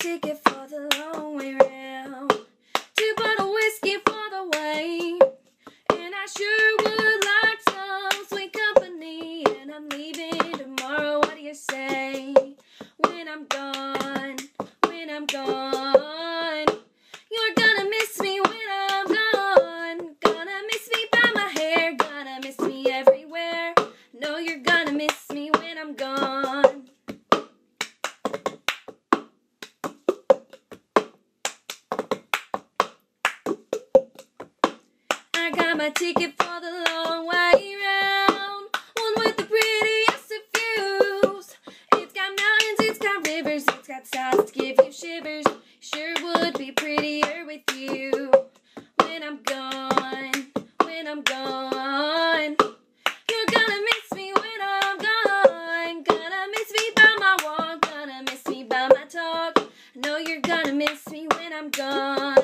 ticket for the long way round. Two bottle whiskey for the way. And I sure would like some sweet company. And I'm leaving tomorrow. What do you say? When I'm gone, when I'm gone. I got my ticket for the long way round. One with the prettiest of views. It's got mountains, it's got rivers, it's got sights to give you shivers. Sure would be prettier with you. When I'm gone, when I'm gone. You're gonna miss me when I'm gone. Gonna miss me by my walk, gonna miss me by my talk. I know you're gonna miss me when I'm gone.